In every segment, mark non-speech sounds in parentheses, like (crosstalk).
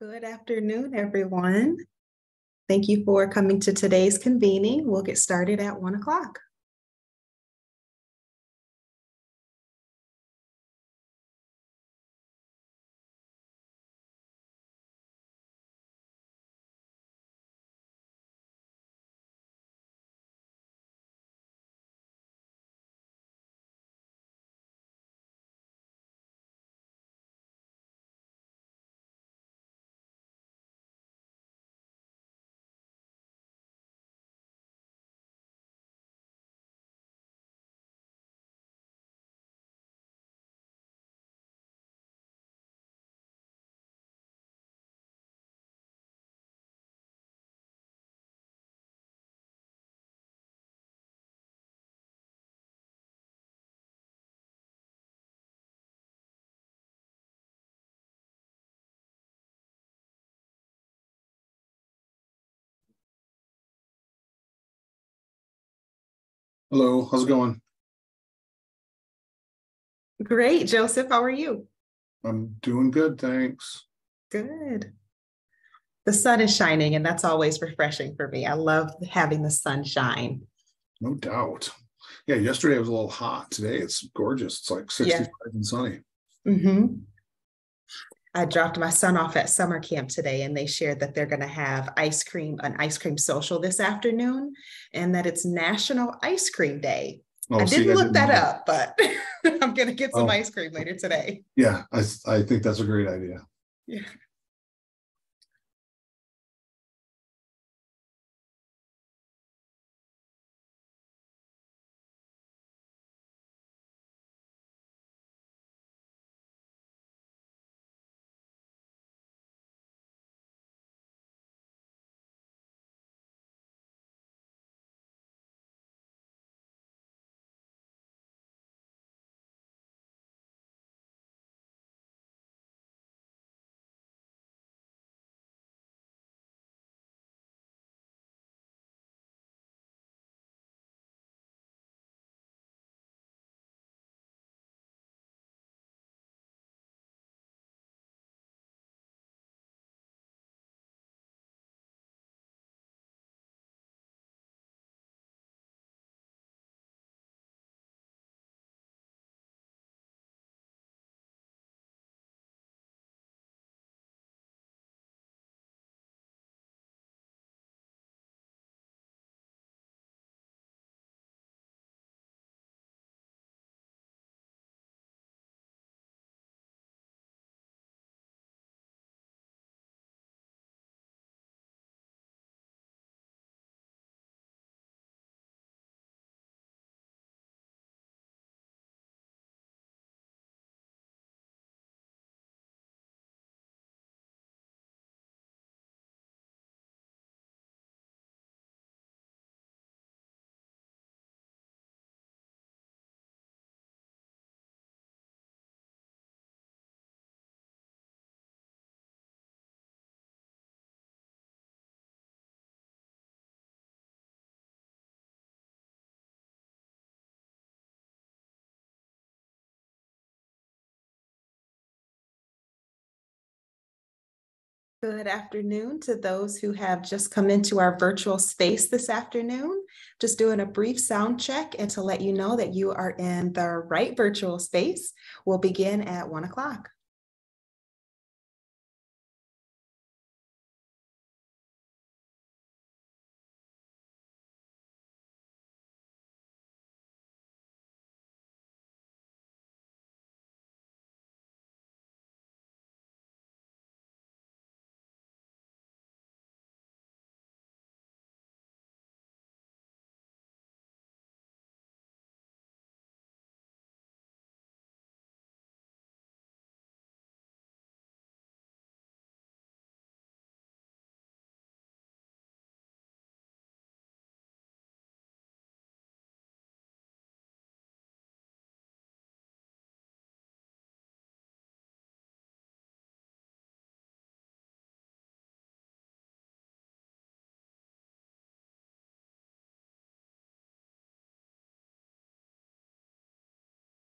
Good afternoon, everyone. Thank you for coming to today's convening. We'll get started at one o'clock. Hello, how's it going? Great, Joseph. How are you? I'm doing good, thanks. Good. The sun is shining, and that's always refreshing for me. I love having the sun shine. No doubt. Yeah, yesterday it was a little hot. Today it's gorgeous. It's like 65 yeah. and sunny. Mm-hmm. I dropped my son off at summer camp today, and they shared that they're going to have ice cream, an ice cream social this afternoon, and that it's National Ice Cream Day. Oh, I didn't look I didn't that know. up, but (laughs) I'm going to get some oh. ice cream later today. Yeah, I, I think that's a great idea. Yeah. Good afternoon to those who have just come into our virtual space this afternoon. Just doing a brief sound check and to let you know that you are in the right virtual space. We'll begin at one o'clock.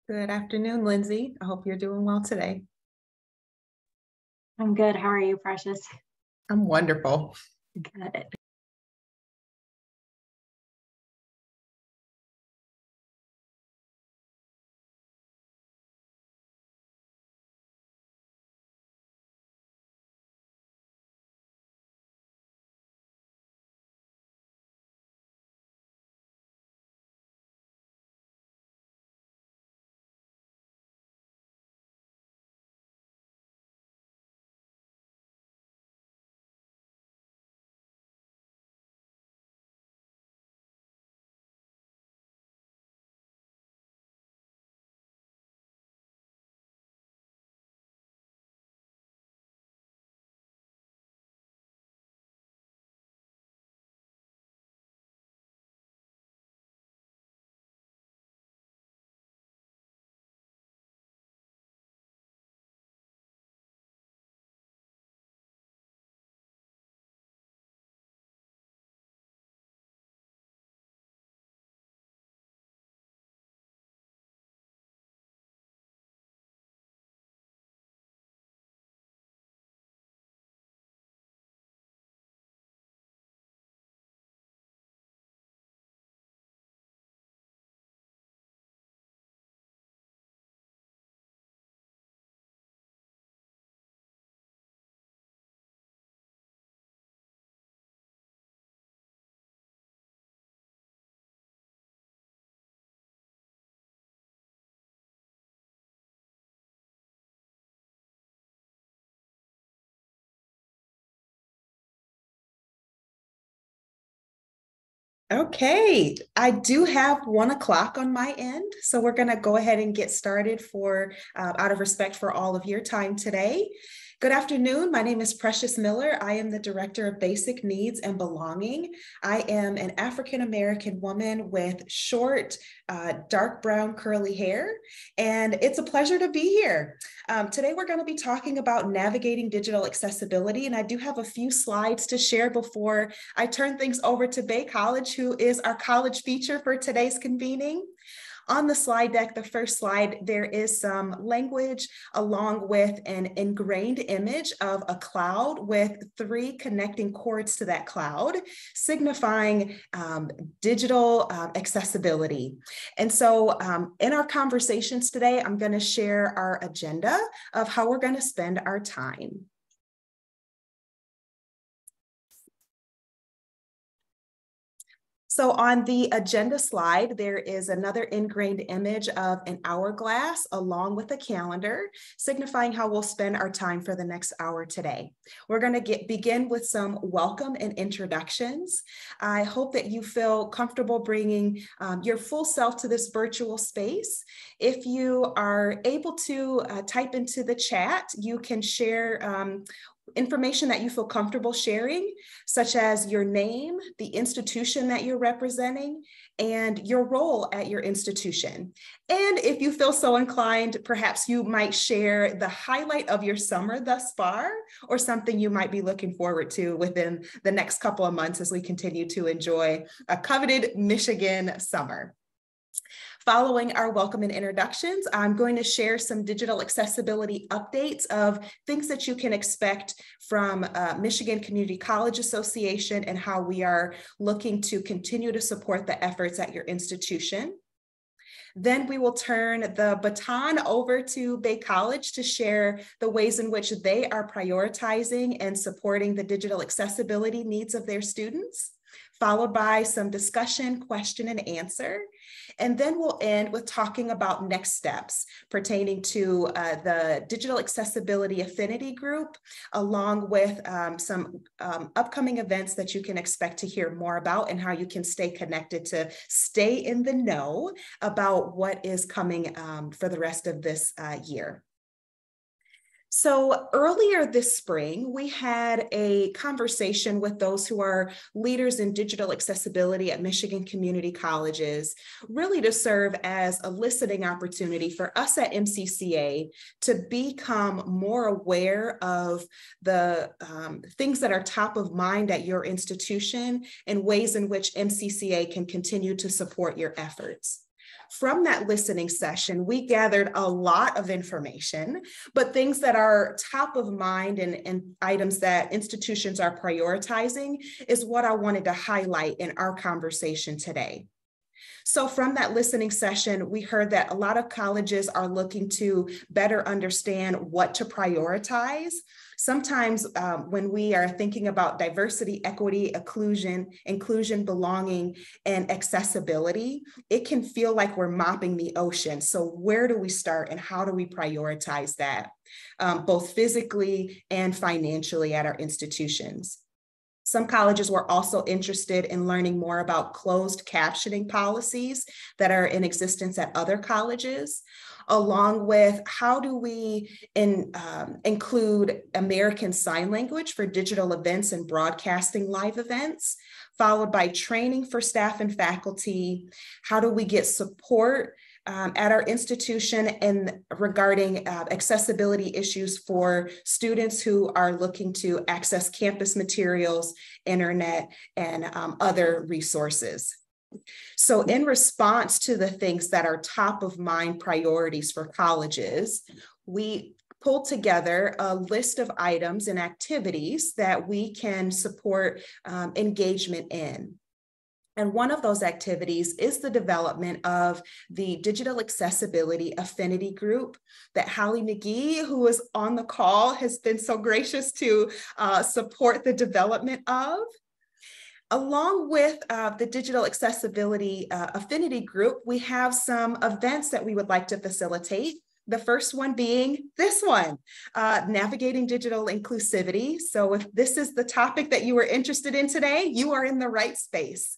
Good afternoon, Lindsay. I hope you're doing well today. I'm good. How are you, Precious? I'm wonderful. Good. Okay, I do have one o'clock on my end, so we're going to go ahead and get started for uh, out of respect for all of your time today. Good afternoon. My name is Precious Miller. I am the Director of Basic Needs and Belonging. I am an African American woman with short, uh, dark brown curly hair, and it's a pleasure to be here. Um, today, we're going to be talking about navigating digital accessibility, and I do have a few slides to share before I turn things over to Bay College, who is our college feature for today's convening. On the slide deck, the first slide, there is some language along with an ingrained image of a cloud with three connecting cords to that cloud, signifying um, digital um, accessibility. And so um, in our conversations today, I'm gonna share our agenda of how we're gonna spend our time. So on the agenda slide, there is another ingrained image of an hourglass along with a calendar, signifying how we'll spend our time for the next hour today. We're going to get begin with some welcome and introductions. I hope that you feel comfortable bringing um, your full self to this virtual space. If you are able to uh, type into the chat, you can share um, information that you feel comfortable sharing, such as your name, the institution that you're representing, and your role at your institution. And if you feel so inclined, perhaps you might share the highlight of your summer thus far, or something you might be looking forward to within the next couple of months as we continue to enjoy a coveted Michigan summer. Following our welcome and introductions, I'm going to share some digital accessibility updates of things that you can expect from uh, Michigan Community College Association and how we are looking to continue to support the efforts at your institution. Then we will turn the baton over to Bay College to share the ways in which they are prioritizing and supporting the digital accessibility needs of their students followed by some discussion, question, and answer. And then we'll end with talking about next steps pertaining to uh, the Digital Accessibility Affinity Group, along with um, some um, upcoming events that you can expect to hear more about and how you can stay connected to stay in the know about what is coming um, for the rest of this uh, year. So earlier this spring, we had a conversation with those who are leaders in digital accessibility at Michigan Community Colleges, really to serve as a listening opportunity for us at MCCA to become more aware of the um, things that are top of mind at your institution and ways in which MCCA can continue to support your efforts. From that listening session, we gathered a lot of information, but things that are top of mind and, and items that institutions are prioritizing is what I wanted to highlight in our conversation today. So, from that listening session, we heard that a lot of colleges are looking to better understand what to prioritize. Sometimes, um, when we are thinking about diversity, equity, inclusion, inclusion, belonging, and accessibility, it can feel like we're mopping the ocean. So, where do we start and how do we prioritize that, um, both physically and financially at our institutions? Some colleges were also interested in learning more about closed captioning policies that are in existence at other colleges, along with how do we in, um, include American Sign Language for digital events and broadcasting live events, followed by training for staff and faculty. How do we get support um, at our institution and regarding uh, accessibility issues for students who are looking to access campus materials, internet, and um, other resources. So in response to the things that are top of mind priorities for colleges, we pulled together a list of items and activities that we can support um, engagement in. And one of those activities is the development of the Digital Accessibility Affinity Group that Holly McGee, who is on the call, has been so (laughs) gracious to uh, support the development of. Along with uh, the Digital Accessibility uh, Affinity Group, we have some events that we would like to facilitate. The first one being this one, uh, navigating digital inclusivity. So if this is the topic that you are interested in today, you are in the right space.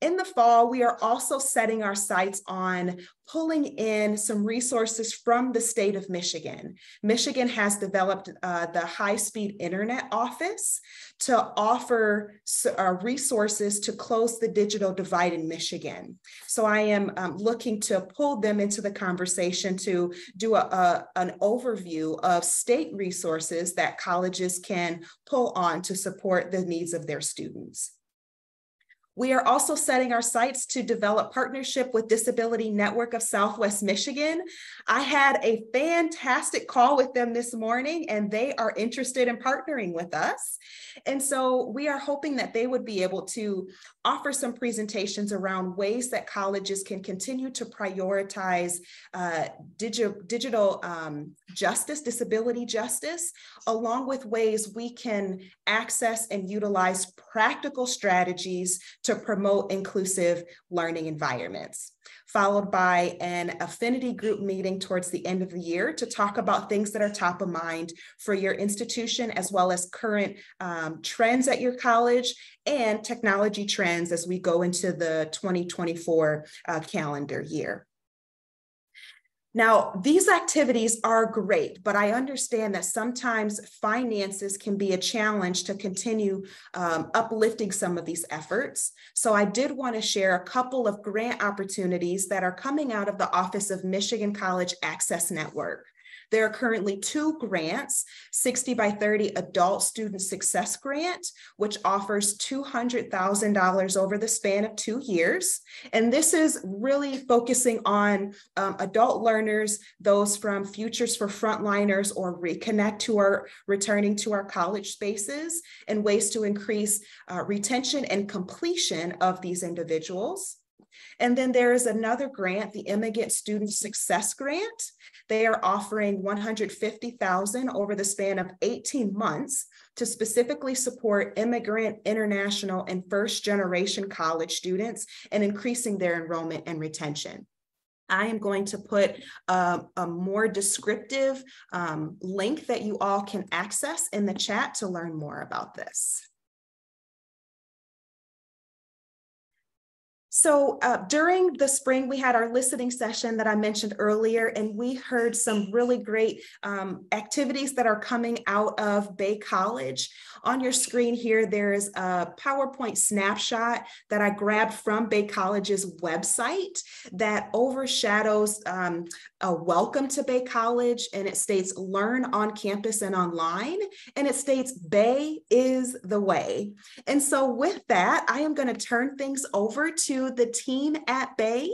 In the fall, we are also setting our sights on pulling in some resources from the state of Michigan. Michigan has developed uh, the high speed internet office to offer uh, resources to close the digital divide in Michigan. So I am um, looking to pull them into the conversation to do a, a, an overview of state resources that colleges can pull on to support the needs of their students. We are also setting our sights to develop partnership with Disability Network of Southwest Michigan. I had a fantastic call with them this morning and they are interested in partnering with us. And so we are hoping that they would be able to offer some presentations around ways that colleges can continue to prioritize uh, digi digital um, justice, disability justice, along with ways we can access and utilize practical strategies to promote inclusive learning environments followed by an affinity group meeting towards the end of the year to talk about things that are top of mind for your institution, as well as current um, trends at your college and technology trends as we go into the 2024 uh, calendar year. Now, these activities are great, but I understand that sometimes finances can be a challenge to continue um, uplifting some of these efforts. So I did want to share a couple of grant opportunities that are coming out of the Office of Michigan College Access Network. There are currently two grants 60 by 30 Adult Student Success Grant, which offers $200,000 over the span of two years. And this is really focusing on um, adult learners, those from Futures for Frontliners or Reconnect who are returning to our college spaces, and ways to increase uh, retention and completion of these individuals. And then there is another grant, the Immigrant Student Success Grant. They are offering 150,000 over the span of 18 months to specifically support immigrant, international, and first generation college students and increasing their enrollment and retention. I am going to put a, a more descriptive um, link that you all can access in the chat to learn more about this. So uh, during the spring, we had our listening session that I mentioned earlier, and we heard some really great um, activities that are coming out of Bay College. On your screen here, there's a PowerPoint snapshot that I grabbed from Bay College's website that overshadows um, a welcome to Bay College and it states learn on campus and online. And it states Bay is the way. And so, with that, I am going to turn things over to the team at Bay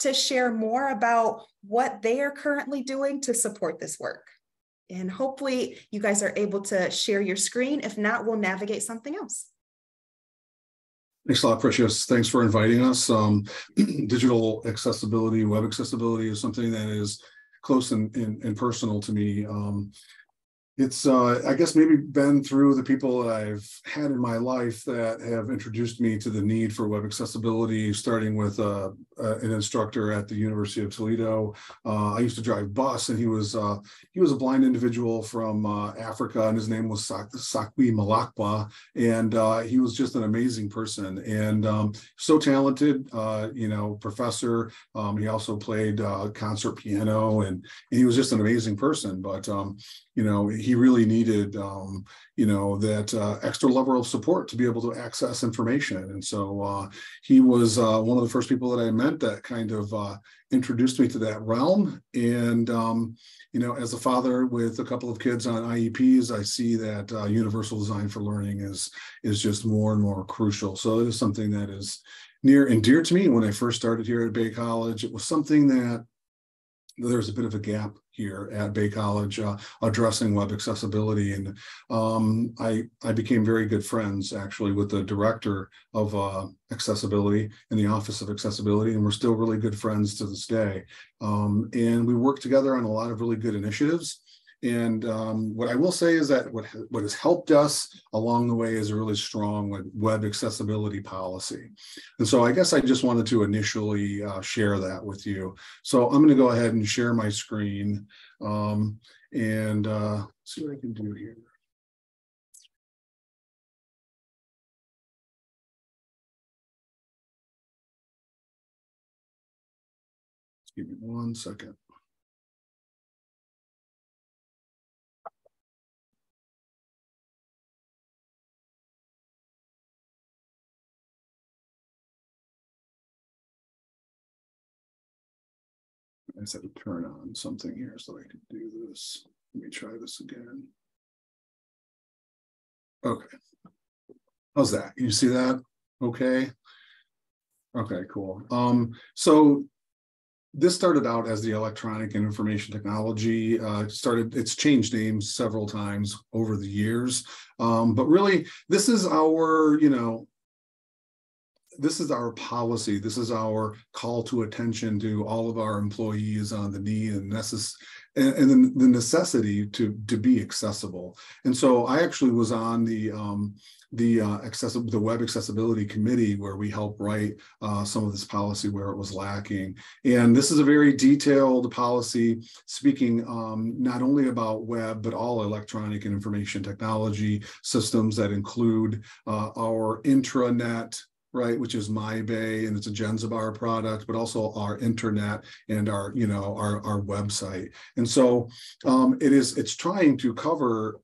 to share more about what they are currently doing to support this work. And hopefully, you guys are able to share your screen. If not, we'll navigate something else. Thanks a lot, Precious. Thanks for inviting us. Um, (clears throat) digital accessibility, web accessibility is something that is close and, and, and personal to me. Um, it's uh, I guess maybe been through the people that I've had in my life that have introduced me to the need for web accessibility, starting with uh, uh, an instructor at the University of Toledo. Uh, I used to drive bus, and he was uh, he was a blind individual from uh, Africa, and his name was Sak- Sakwi Malakwa, and he was just an amazing person and um, so talented. you know, professor. Um, he also played concert piano, and, and, he was just an amazing person. But um, you know, he really needed, um, you know, that uh, extra level of support to be able to access information. And so uh, he was uh, one of the first people that I met that kind of uh, introduced me to that realm. And, um, you know, as a father with a couple of kids on IEPs, I see that uh, universal design for learning is, is just more and more crucial. So it is something that is near and dear to me. When I first started here at Bay College, it was something that there's a bit of a gap here at Bay College uh, addressing web accessibility. And um, I, I became very good friends actually with the director of uh, accessibility in the Office of Accessibility, and we're still really good friends to this day. Um, and we work together on a lot of really good initiatives. And um, what I will say is that what, what has helped us along the way is a really strong web accessibility policy. And so I guess I just wanted to initially uh, share that with you. So I'm going to go ahead and share my screen um, and uh, see what I can do here. Give me one second. I just have to turn on something here so I can do this. Let me try this again. Okay. How's that? You see that? Okay. Okay, cool. Um, so this started out as the electronic and information technology uh, started it's changed names several times over the years um, but really this is our you know this is our policy. This is our call to attention to all of our employees on the need and necess- and, and the necessity to to be accessible. And so I actually was on the um, the uh, accessible the web accessibility committee where we help write uh, some of this policy where it was lacking. And this is a very detailed policy speaking um, not only about web but all electronic and information technology systems that include uh, our intranet right, which is MyBay and it's a Jenzabar product, but also our internet and our, you know, our, our website. And so um, it is, it's trying to cover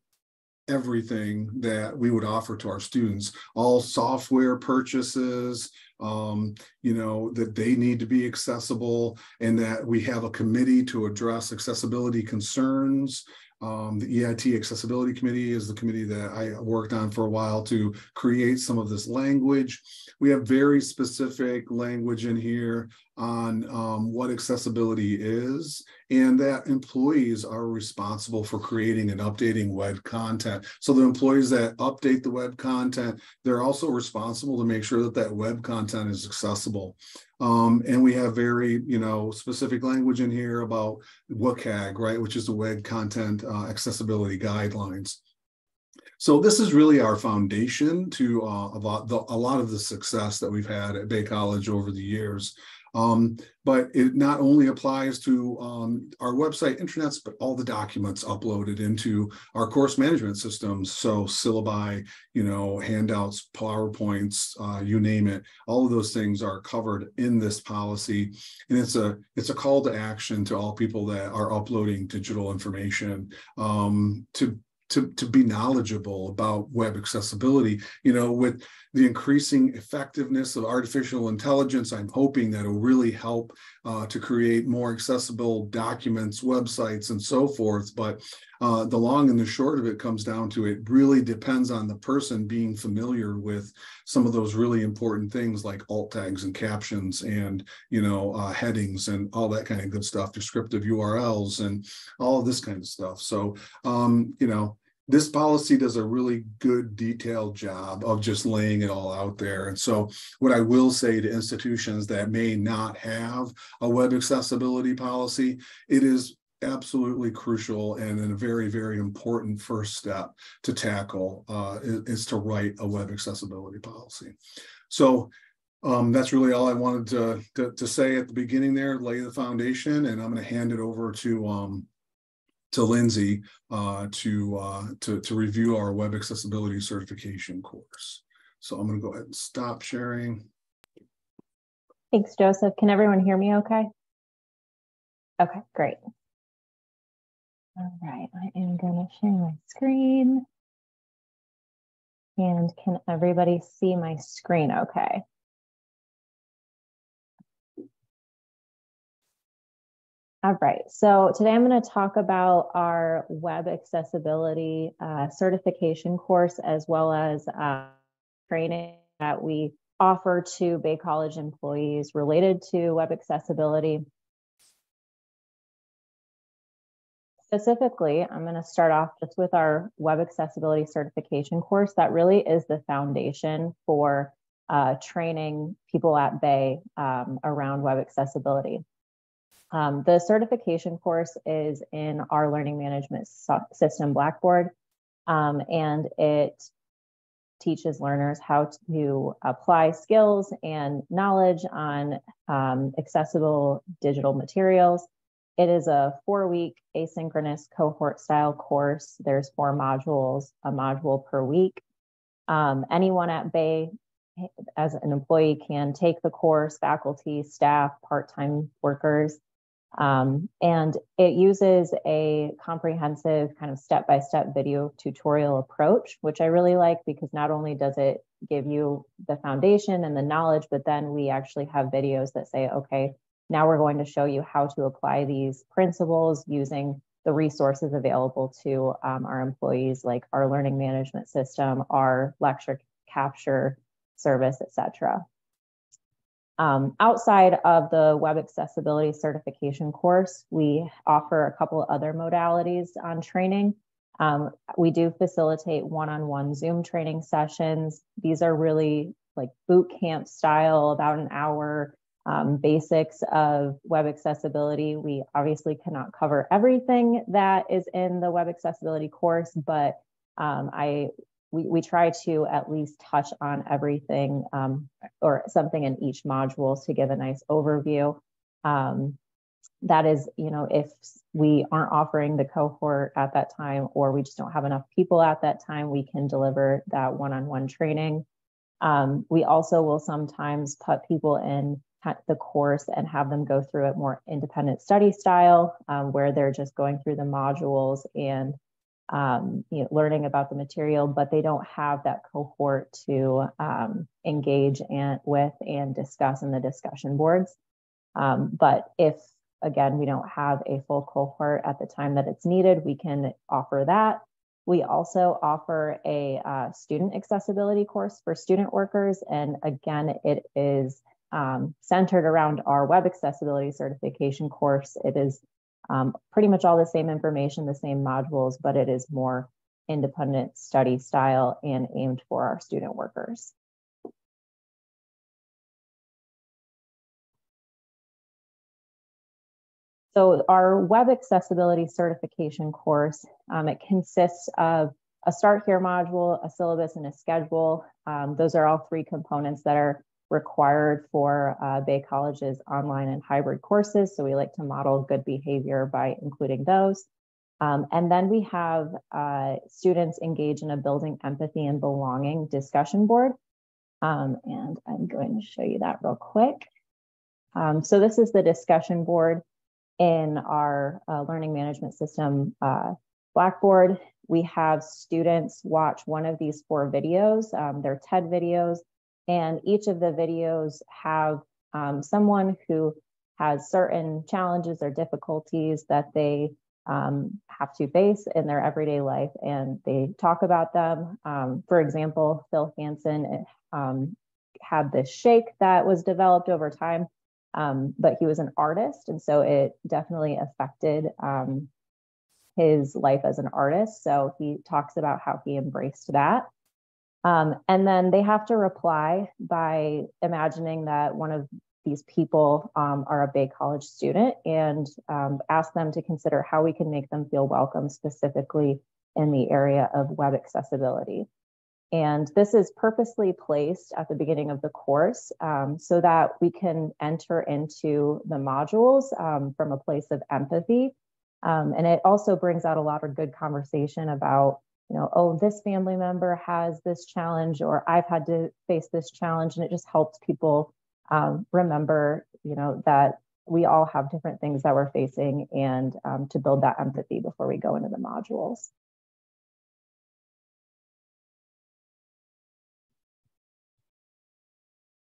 everything that we would offer to our students, all software purchases, um, you know, that they need to be accessible and that we have a committee to address accessibility concerns um, the EIT Accessibility Committee is the committee that I worked on for a while to create some of this language. We have very specific language in here on um, what accessibility is and that employees are responsible for creating and updating web content. So the employees that update the web content, they're also responsible to make sure that that web content is accessible. Um, and we have very, you know, specific language in here about WCAG, right, which is the Web Content uh, Accessibility Guidelines. So this is really our foundation to uh, about the, a lot of the success that we've had at Bay College over the years. Um, but it not only applies to um, our website intranets, but all the documents uploaded into our course management systems. So syllabi, you know, handouts, PowerPoints, uh, you name it. All of those things are covered in this policy. And it's a it's a call to action to all people that are uploading digital information um, to to, to be knowledgeable about web accessibility. You know, with the increasing effectiveness of artificial intelligence, I'm hoping that will really help uh, to create more accessible documents, websites, and so forth. But uh, the long and the short of it comes down to it really depends on the person being familiar with some of those really important things like alt tags and captions and you know uh, headings and all that kind of good stuff, descriptive URLs and all this kind of stuff. So um, you know this policy does a really good detailed job of just laying it all out there. And so what I will say to institutions that may not have a web accessibility policy, it is absolutely crucial and a very, very important first step to tackle uh, is, is, to write a web accessibility policy. So um, that's really all I wanted to, to, to, say at the beginning there, lay the foundation, and I'm going to hand it over to um, to Lindsay uh, to, uh, to, to review our web accessibility certification course. So I'm going to go ahead and stop sharing. Thanks, Joseph. Can everyone hear me okay? Okay, great. All right, I am going to share my screen. And can everybody see my screen okay? All right, so today I'm going to talk about our web accessibility uh, certification course as well as uh, training that we offer to Bay College employees related to web accessibility. Specifically, I'm going to start off just with our web accessibility certification course. That really is the foundation for uh, training people at Bay um, around web accessibility. Um, the certification course is in our learning management system, Blackboard, um, and it teaches learners how to apply skills and knowledge on um, accessible digital materials. It is a four week asynchronous cohort style course. There's four modules, a module per week. Um, anyone at Bay as an employee can take the course, faculty, staff, part time workers. Um, and it uses a comprehensive kind of step by step video tutorial approach, which I really like because not only does it give you the foundation and the knowledge, but then we actually have videos that say, okay, now we're going to show you how to apply these principles using the resources available to um, our employees, like our learning management system, our lecture capture service, et cetera. Um, outside of the web accessibility certification course, we offer a couple other modalities on training. Um, we do facilitate one-on-one Zoom training sessions. These are really like boot camp style, about an hour, um, basics of web accessibility. We obviously cannot cover everything that is in the web accessibility course, but um, I we, we try to at least touch on everything um, or something in each module to give a nice overview. Um, that is, you know, if we aren't offering the cohort at that time or we just don't have enough people at that time, we can deliver that one-on-one training. Um, we also will sometimes put people in the course and have them go through it more independent study style, um, where they're just going through the modules and um, you know, learning about the material, but they don't have that cohort to um, engage and with and discuss in the discussion boards. Um, but if again we don't have a full cohort at the time that it's needed, we can offer that. We also offer a uh, student accessibility course for student workers, and again, it is um, centered around our web accessibility certification course. It is um, pretty much all the same information, the same modules, but it is more independent study style and aimed for our student workers. So our web accessibility certification course, um, it consists of a start here module, a syllabus, and a schedule. Um, those are all three components that are required for uh, Bay College's online and hybrid courses. So we like to model good behavior by including those. Um, and then we have uh, students engage in a building empathy and belonging discussion board. Um, and I'm going to show you that real quick. Um, so this is the discussion board in our uh, learning management system uh, Blackboard. we have students watch one of these four videos. Um, they're TED videos, and each of the videos have um, someone who has certain challenges or difficulties that they um, have to face in their everyday life, and they talk about them. Um, for example, Phil Hansen um, had this shake that was developed over time, um, but he was an artist, and so it definitely affected um, his life as an artist. So he talks about how he embraced that. Um, and then they have to reply by imagining that one of these people um, are a Bay College student and um, ask them to consider how we can make them feel welcome specifically in the area of web accessibility. And this is purposely placed at the beginning of the course um, so that we can enter into the modules um, from a place of empathy. Um, and it also brings out a lot of good conversation about, you know, oh, this family member has this challenge, or I've had to face this challenge. And it just helps people um, remember, you know, that we all have different things that we're facing and um, to build that empathy before we go into the modules.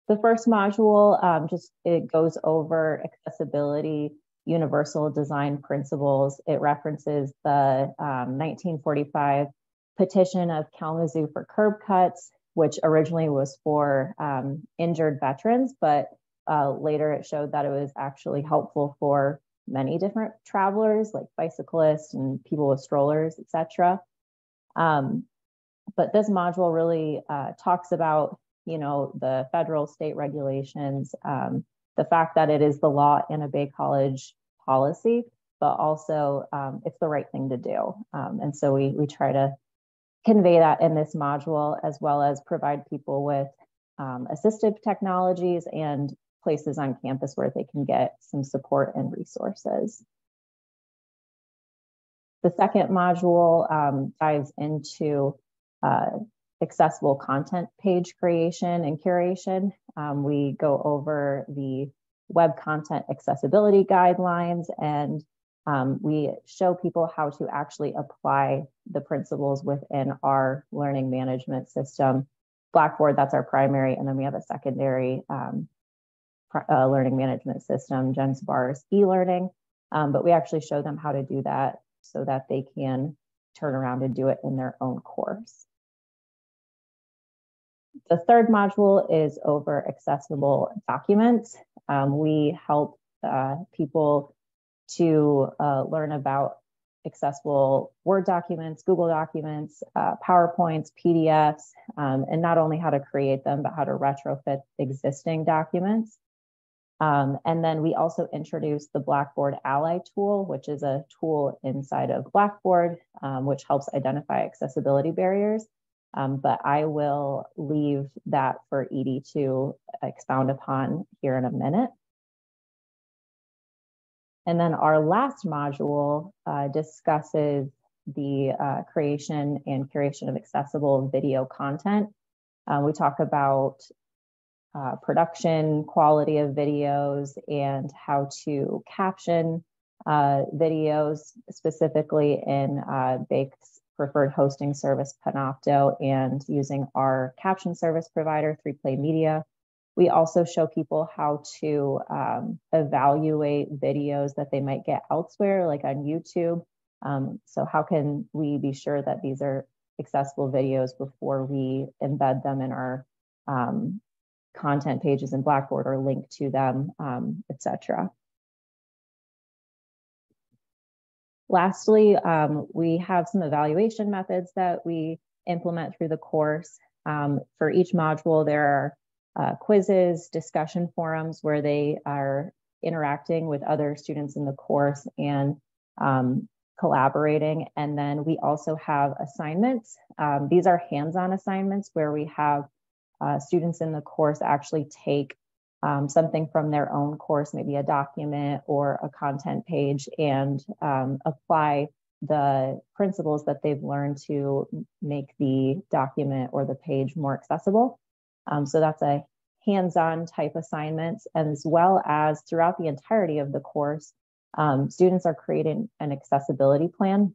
The first module um, just it goes over accessibility, universal design principles. It references the 1945 um, petition of Kalamazoo for curb cuts which originally was for um, injured veterans, but uh, later it showed that it was actually helpful for many different travelers, like bicyclists and people with strollers, etc. Um, but this module really uh, talks about, you know, the federal state regulations, um, the fact that it is the law in a Bay College policy, but also um, it's the right thing to do. Um, and so we we try to convey that in this module, as well as provide people with um, assistive technologies and places on campus where they can get some support and resources. The second module um, dives into uh, accessible content page creation and curation. Um, we go over the web content accessibility guidelines and um, we show people how to actually apply the principles within our learning management system. Blackboard, that's our primary, and then we have a secondary um, uh, learning management system, Jenzabar e-learning, um, but we actually show them how to do that so that they can turn around and do it in their own course. The third module is over accessible documents. Um, we help uh, people to uh, learn about accessible Word documents, Google documents, uh, PowerPoints, PDFs, um, and not only how to create them, but how to retrofit existing documents. Um, and then we also introduced the Blackboard Ally tool, which is a tool inside of Blackboard, um, which helps identify accessibility barriers. Um, but I will leave that for Edie to expound upon here in a minute. And then our last module uh, discusses the uh, creation and curation of accessible video content. Uh, we talk about uh, production, quality of videos, and how to caption uh, videos, specifically in uh, Bay's preferred hosting service, Panopto, and using our caption service provider, 3Play Media. We also show people how to um, evaluate videos that they might get elsewhere, like on YouTube. Um, so how can we be sure that these are accessible videos before we embed them in our um, content pages in Blackboard or link to them, um, etc. Lastly, um, we have some evaluation methods that we implement through the course. Um, for each module, there are uh, quizzes, discussion forums where they are interacting with other students in the course and um, collaborating. And then we also have assignments. Um, these are hands-on assignments where we have uh, students in the course actually take um, something from their own course, maybe a document or a content page, and um, apply the principles that they've learned to make the document or the page more accessible. Um, so that's a hands-on type assignments, as well as throughout the entirety of the course, um, students are creating an accessibility plan.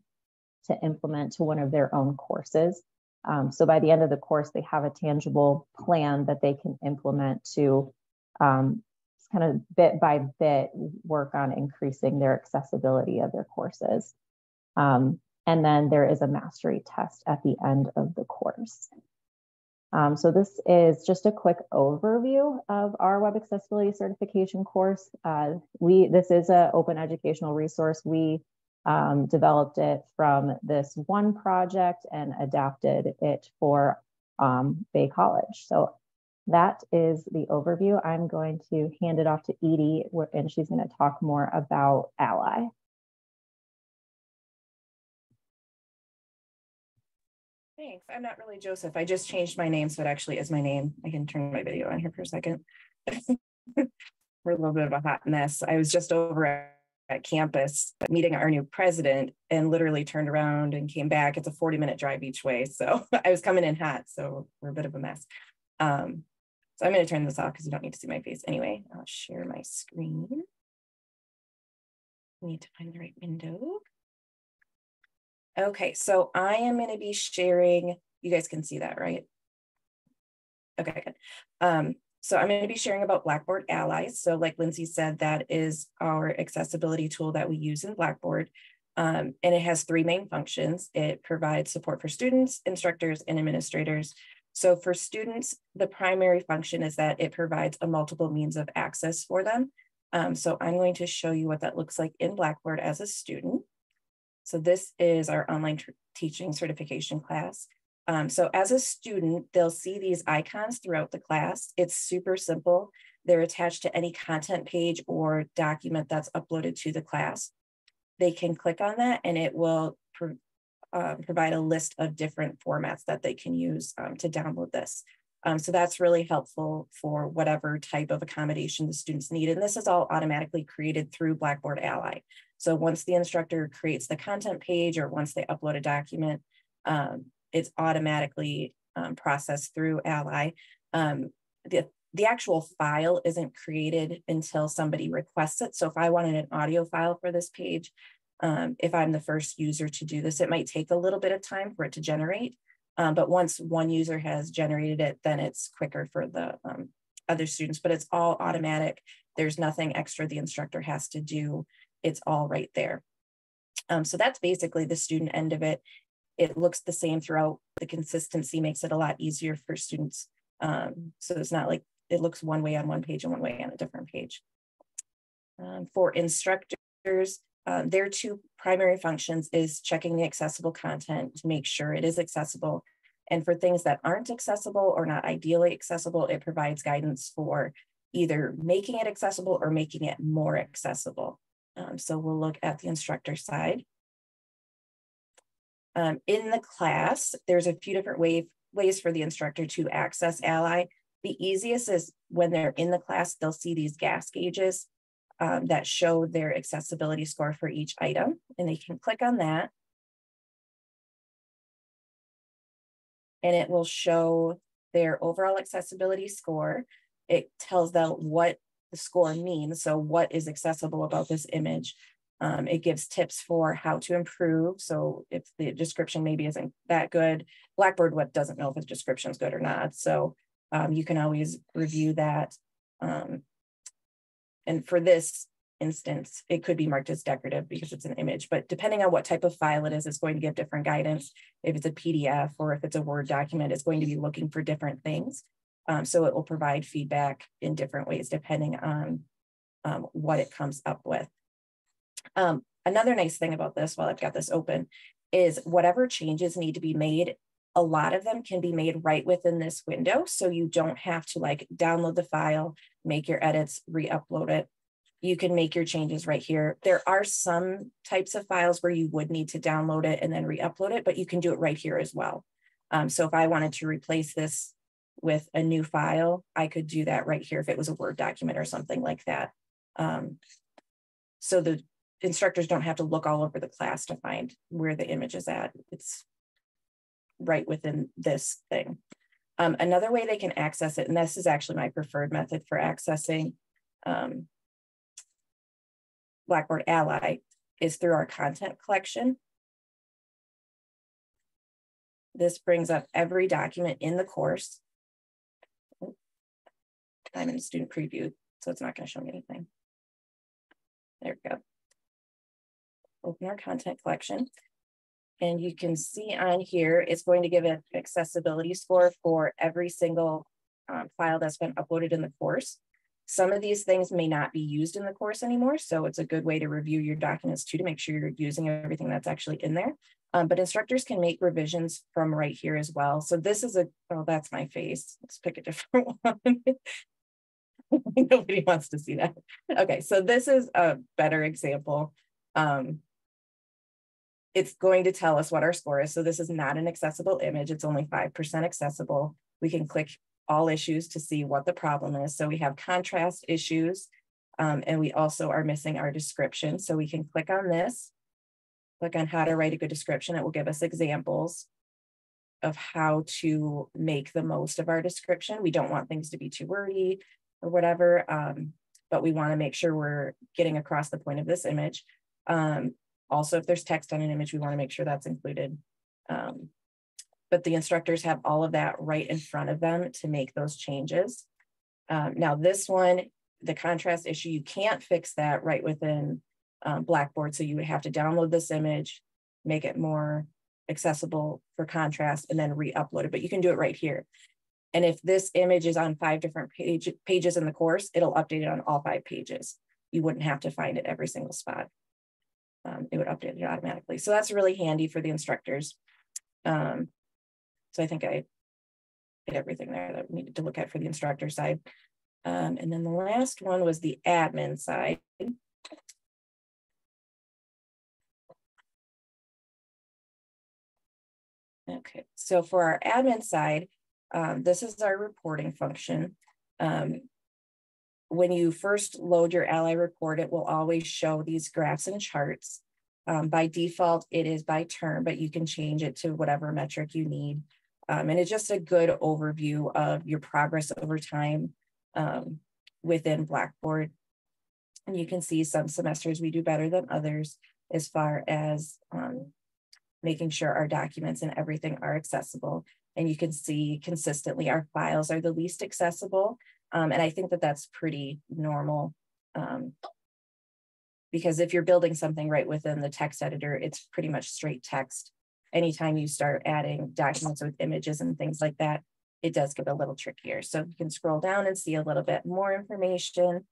to implement to one of their own courses. Um, so by the end of the course, they have a tangible plan that they can implement to um, kind of bit by bit work on increasing their accessibility of their courses. Um, and then there is a mastery test at the end of the course. Um, so this is just a quick overview of our web accessibility certification course. Uh, we This is an open educational resource. We um, developed it from this one project and adapted it for um, Bay College. So that is the overview. I'm going to hand it off to Edie and she's going to talk more about Ally. Thanks. I'm not really Joseph. I just changed my name so it actually is my name. I can turn my video on here for a second. (laughs) We're a little bit of a hot mess. I was just over at, campus meeting our new president and literally turned around and came back. It's a 40 minute drive each way. So (laughs) I was coming in hot. So we're a bit of a mess. Um, so I'm going to turn this off because you don't need to see my face anyway. I'll share my screen. Need to find the right window. Okay, so I am going to be sharing, you guys can see that, right? Okay, good. Um, so I'm going to be sharing about Blackboard Allies. So like Lindsay said, that is our accessibility tool that we use in Blackboard. Um, and it has three main functions. It provides support for students, instructors, and administrators. So for students, the primary function is that it provides a multiple means of access for them. Um, so I'm going to show you what that looks like in Blackboard as a student. So this is our online teaching certification class. Um, so as a student, they'll see these icons throughout the class. It's super simple. They're attached to any content page or document that's uploaded to the class. They can click on that and it will pro um, provide a list of different formats that they can use um, to download this. Um, so that's really helpful for whatever type of accommodation the students need. And this is all automatically created through Blackboard Ally. So once the instructor creates the content page or once they upload a document, um, it's automatically um, processed through Ally. Um, the, the actual file isn't created until somebody requests it. So if I wanted an audio file for this page, um, if I'm the first user to do this, it might take a little bit of time for it to generate. Um, but once one user has generated it, then it's quicker for the um, other students, but it's all automatic. There's nothing extra the instructor has to do it's all right there. Um, so that's basically the student end of it. It looks the same throughout. The consistency makes it a lot easier for students. Um, so it's not like it looks one way on one page and one way on a different page. Um, for instructors, uh, their two primary functions is checking the accessible content to make sure it is accessible. And for things that aren't accessible or not ideally accessible, it provides guidance for either making it accessible or making it more accessible. Um, so we'll look at the instructor side. Um, in the class, there's a few different way, ways for the instructor to access Ally. The easiest is when they're in the class, they'll see these gas gauges um, that show their accessibility score for each item, and they can click on that. And it will show their overall accessibility score. It tells them what the score means. So what is accessible about this image? Um, it gives tips for how to improve. So if the description maybe isn't that good, Blackboard what doesn't know if the description is good or not. So um, you can always review that. Um, and for this instance, it could be marked as decorative because it's an image, but depending on what type of file it is, it's going to give different guidance. If it's a PDF or if it's a Word document, it's going to be looking for different things. Um, so it will provide feedback in different ways depending on um, what it comes up with. Um, another nice thing about this, while I've got this open, is whatever changes need to be made, a lot of them can be made right within this window. So you don't have to like download the file, make your edits, re-upload it. You can make your changes right here. There are some types of files where you would need to download it and then re-upload it, but you can do it right here as well. Um, so if I wanted to replace this with a new file, I could do that right here if it was a Word document or something like that. Um, so the instructors don't have to look all over the class to find where the image is at. It's right within this thing. Um, another way they can access it, and this is actually my preferred method for accessing um, Blackboard Ally, is through our content collection. This brings up every document in the course. I'm in student preview, so it's not going to show me anything. There we go. Open our content collection. And you can see on here, it's going to give an accessibility score for every single um, file that's been uploaded in the course. Some of these things may not be used in the course anymore, so it's a good way to review your documents too to make sure you're using everything that's actually in there. Um, but instructors can make revisions from right here as well. So this is a, oh, that's my face. Let's pick a different (laughs) one. (laughs) Nobody wants to see that. Okay, so this is a better example. Um, it's going to tell us what our score is. So this is not an accessible image. It's only 5% accessible. We can click all issues to see what the problem is. So we have contrast issues, um, and we also are missing our description. So we can click on this, click on how to write a good description. It will give us examples of how to make the most of our description. We don't want things to be too wordy or whatever, um, but we want to make sure we're getting across the point of this image. Um, also, if there's text on an image, we want to make sure that's included. Um, but the instructors have all of that right in front of them to make those changes. Um, now this one, the contrast issue, you can't fix that right within um, Blackboard. So you would have to download this image, make it more accessible for contrast and then re-upload it, but you can do it right here. And if this image is on five different page, pages in the course, it'll update it on all five pages. You wouldn't have to find it every single spot. Um, it would update it automatically. So that's really handy for the instructors. Um, so I think I did everything there that we needed to look at for the instructor side. Um, and then the last one was the admin side. Okay, so for our admin side, um, this is our reporting function. Um, when you first load your Ally report, it will always show these graphs and charts. Um, by default, it is by term, but you can change it to whatever metric you need. Um, and it's just a good overview of your progress over time um, within Blackboard. And you can see some semesters we do better than others as far as um, making sure our documents and everything are accessible. And you can see consistently our files are the least accessible. Um, and I think that that's pretty normal um, because if you're building something right within the text editor, it's pretty much straight text. Anytime you start adding documents with images and things like that, it does get a little trickier. So you can scroll down and see a little bit more information.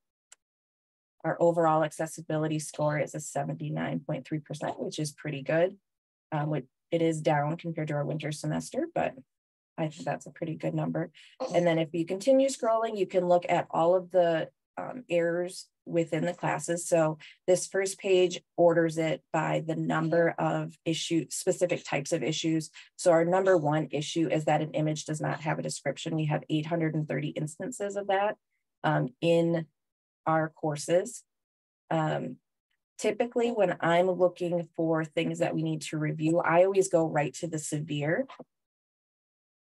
Our overall accessibility score is a 79.3%, which is pretty good. Um, it is down compared to our winter semester, but I think that's a pretty good number. And then if you continue scrolling, you can look at all of the um, errors within the classes. So this first page orders it by the number of issue, specific types of issues. So our number one issue is that an image does not have a description. We have 830 instances of that um, in our courses. Um, typically when I'm looking for things that we need to review, I always go right to the severe.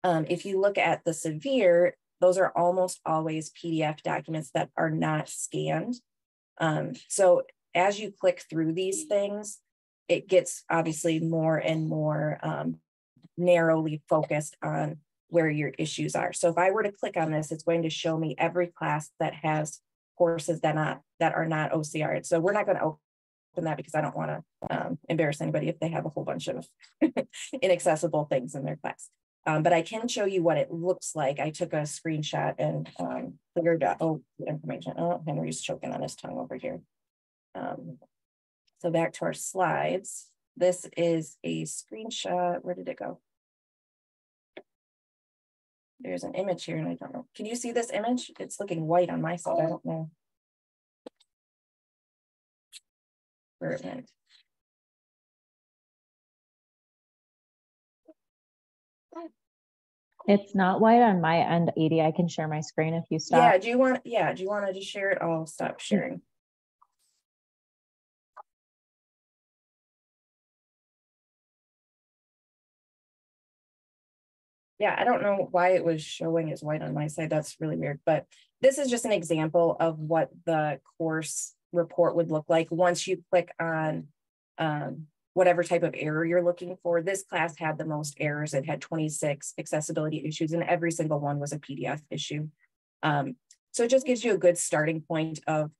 Um, if you look at the severe, those are almost always PDF documents that are not scanned. Um, so as you click through these things, it gets obviously more and more um, narrowly focused on where your issues are. So if I were to click on this, it's going to show me every class that has courses that not that are not OCR. So we're not going to open that because I don't want to um, embarrass anybody if they have a whole bunch of (laughs) inaccessible things in their class. Um, but I can show you what it looks like. I took a screenshot and um, cleared out oh, information. Oh, Henry's choking on his tongue over here. Um, so back to our slides. This is a screenshot. Where did it go? There's an image here and I don't know. Can you see this image? It's looking white on my side. I don't know where it went. It's not white on my end, Edie. I can share my screen if you stop. Yeah, do you want, yeah, do you want to just share it? I'll stop sharing. Yeah, I don't know why it was showing as white on my side. That's really weird, but this is just an example of what the course report would look like once you click on um, whatever type of error you're looking for. This class had the most errors. It had 26 accessibility issues and every single one was a PDF issue. Um, so it just gives you a good starting point of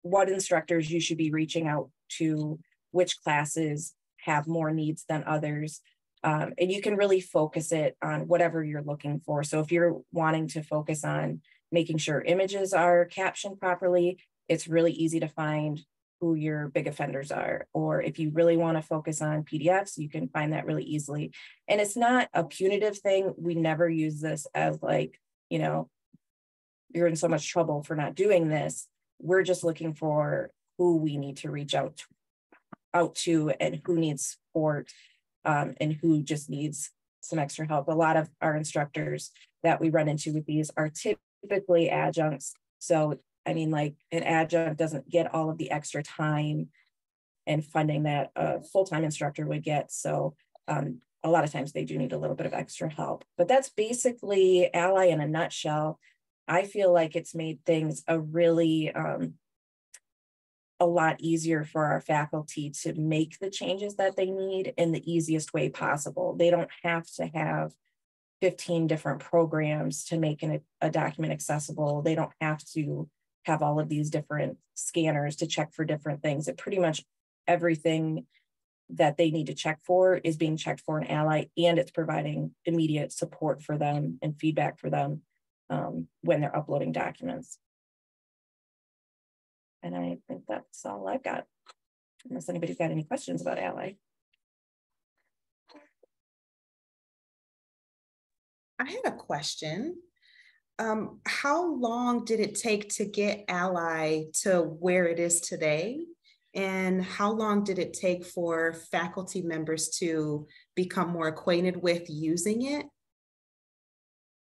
what instructors you should be reaching out to, which classes have more needs than others. Um, and you can really focus it on whatever you're looking for. So if you're wanting to focus on making sure images are captioned properly, it's really easy to find who your big offenders are. Or if you really want to focus on PDFs, you can find that really easily. And it's not a punitive thing. We never use this as like, you know, you're in so much trouble for not doing this. We're just looking for who we need to reach out to, out to and who needs support um, and who just needs some extra help. A lot of our instructors that we run into with these are typically adjuncts. So I mean, like an adjunct doesn't get all of the extra time and funding that a full-time instructor would get. So um, a lot of times they do need a little bit of extra help. But that's basically Ally in a nutshell. I feel like it's made things a really um, a lot easier for our faculty to make the changes that they need in the easiest way possible. They don't have to have 15 different programs to make an, a document accessible. They don't have to have all of these different scanners to check for different things. It pretty much everything that they need to check for is being checked for an ally and it's providing immediate support for them and feedback for them um, when they're uploading documents. And I think that's all I've got. Unless anybody's got any questions about Ally. I had a question um, how long did it take to get Ally to where it is today? And how long did it take for faculty members to become more acquainted with using it?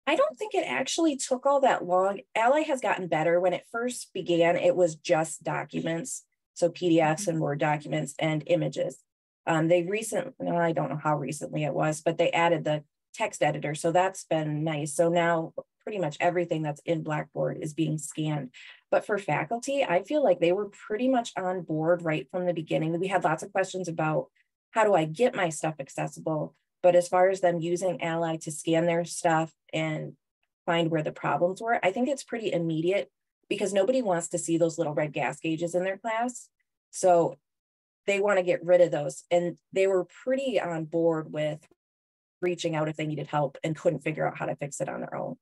I don't think it actually took all that long. Ally has gotten better. When it first began, it was just documents. So PDFs and Word documents and images. Um, they recently, I don't know how recently it was, but they added the text editor. So that's been nice. So now pretty much everything that's in Blackboard is being scanned. But for faculty, I feel like they were pretty much on board right from the beginning. We had lots of questions about how do I get my stuff accessible? But as far as them using Ally to scan their stuff and find where the problems were, I think it's pretty immediate because nobody wants to see those little red gas gauges in their class. So they want to get rid of those. And they were pretty on board with reaching out if they needed help and couldn't figure out how to fix it on their own.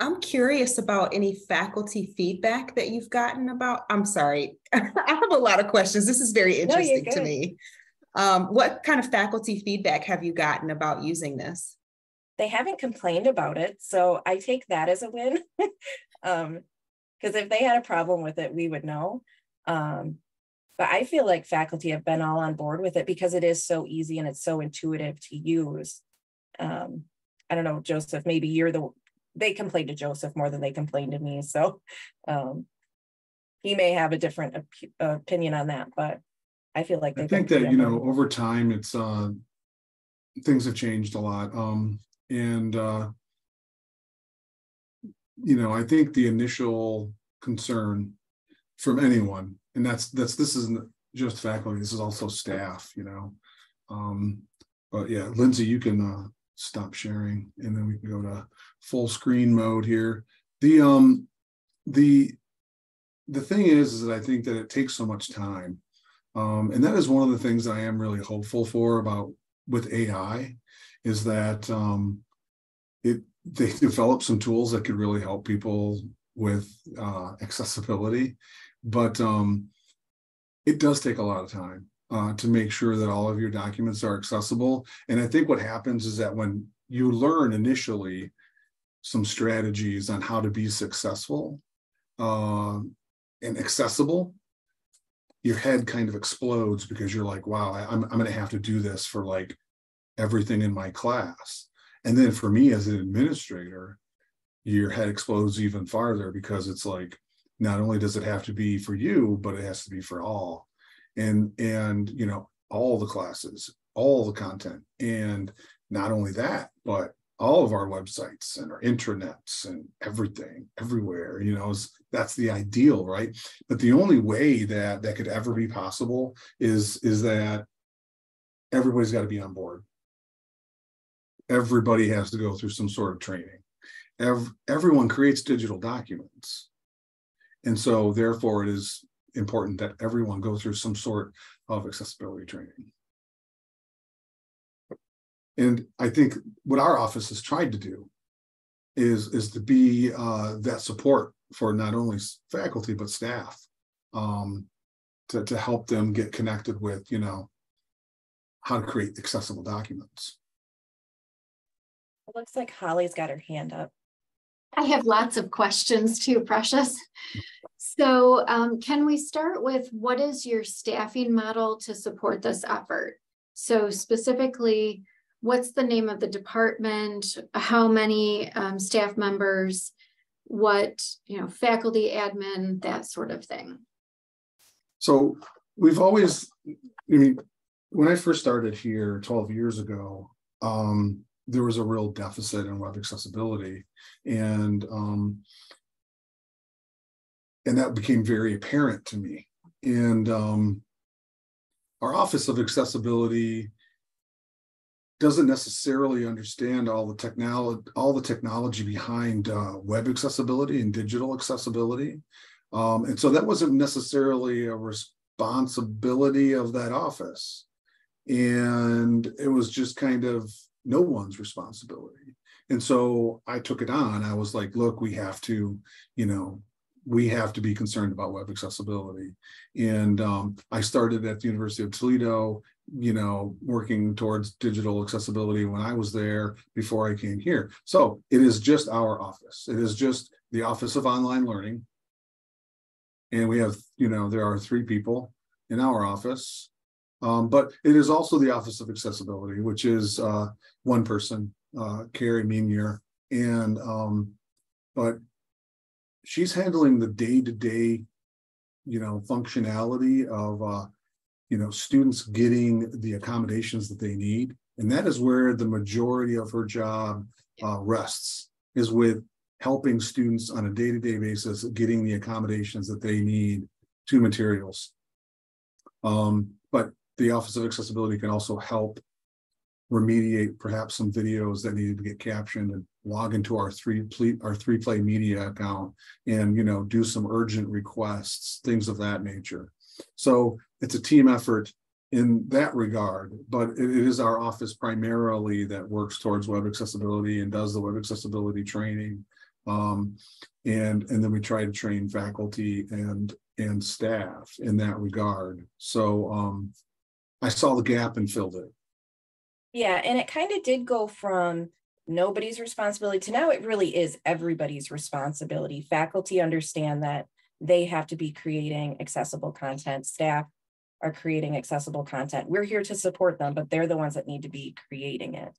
I'm curious about any faculty feedback that you've gotten about. I'm sorry, (laughs) I have a lot of questions. This is very interesting no, to me. Um, what kind of faculty feedback have you gotten about using this? They haven't complained about it, so I take that as a win. (laughs) um, because if they had a problem with it, we would know. Um, but I feel like faculty have been all on board with it because it is so easy and it's so intuitive to use. Um, I don't know, Joseph, maybe you're the they complained to Joseph more than they complained to me. So um, he may have a different op opinion on that, but I feel like I think that you know over time it's uh, things have changed a lot, um, and uh, you know I think the initial concern from anyone, and that's that's this isn't just faculty, this is also staff, you know. Um, but yeah, Lindsay, you can uh, stop sharing and then we can go to full screen mode here. The um the the thing is, is that I think that it takes so much time. Um, and that is one of the things that I am really hopeful for about with AI is that um, it they (laughs) develop some tools that could really help people with uh, accessibility, but um, it does take a lot of time uh, to make sure that all of your documents are accessible. And I think what happens is that when you learn initially some strategies on how to be successful uh, and accessible, your head kind of explodes because you're like, wow, I, I'm, I'm going to have to do this for like everything in my class. And then for me as an administrator, your head explodes even farther because it's like, not only does it have to be for you, but it has to be for all and and you know all the classes all the content. And not only that but all of our websites and our intranets and everything everywhere you know is, that's the ideal right? But the only way that that could ever be possible is is that everybody's got to be on board. Everybody has to go through some sort of training. Every, everyone creates digital documents. And so therefore it is important that everyone go through some sort of accessibility training and I think what our office has tried to do is, is to be uh, that support for not only faculty, but staff um, to, to help them get connected with, you know, how to create accessible documents. It looks like Holly's got her hand up. I have lots of questions too, Precious. So um, can we start with what is your staffing model to support this effort? So specifically, what's the name of the department, how many um, staff members, what, you know, faculty, admin, that sort of thing. So we've always, I mean, when I first started here 12 years ago, um, there was a real deficit in web accessibility. And um, and that became very apparent to me. And um, our Office of Accessibility doesn't necessarily understand all the technology all the technology behind uh, web accessibility and digital accessibility um, and so that wasn't necessarily a responsibility of that office and it was just kind of no one's responsibility and so i took it on i was like look we have to you know we have to be concerned about web accessibility. And um, I started at the University of Toledo you know, working towards digital accessibility when I was there before I came here. So it is just our office. It is just the Office of Online Learning. And we have, you know, there are three people in our office. Um, but it is also the Office of Accessibility, which is uh, one person, uh, Carrie Mimier. And, um, but she's handling the day to day, you know, functionality of, uh, you know, students getting the accommodations that they need. And that is where the majority of her job uh, rests, is with helping students on a day-to-day basis getting the accommodations that they need to materials. Um, but the Office of Accessibility can also help remediate perhaps some videos that needed to get captioned and log into our three our 3Play Media account and you know do some urgent requests things of that nature so it's a team effort in that regard, but it is our office primarily that works towards web accessibility and does the web accessibility training. Um, and, and then we try to train faculty and, and staff in that regard. So um, I saw the gap and filled it. Yeah, and it kind of did go from nobody's responsibility to now it really is everybody's responsibility. Faculty understand that they have to be creating accessible content. Staff are creating accessible content. We're here to support them, but they're the ones that need to be creating it.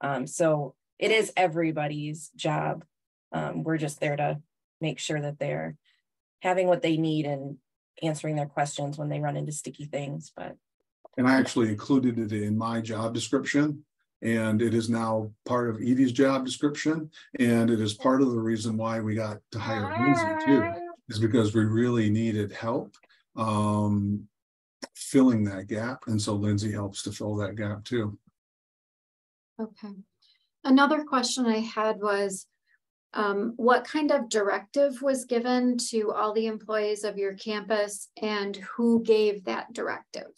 Um, so it is everybody's job. Um, we're just there to make sure that they're having what they need and answering their questions when they run into sticky things. But and I actually included it in my job description. And it is now part of Edie's job description. And it is part of the reason why we got to hire Lindsay too is because we really needed help um, filling that gap. And so Lindsay helps to fill that gap too. Okay. Another question I had was, um, what kind of directive was given to all the employees of your campus and who gave that directive?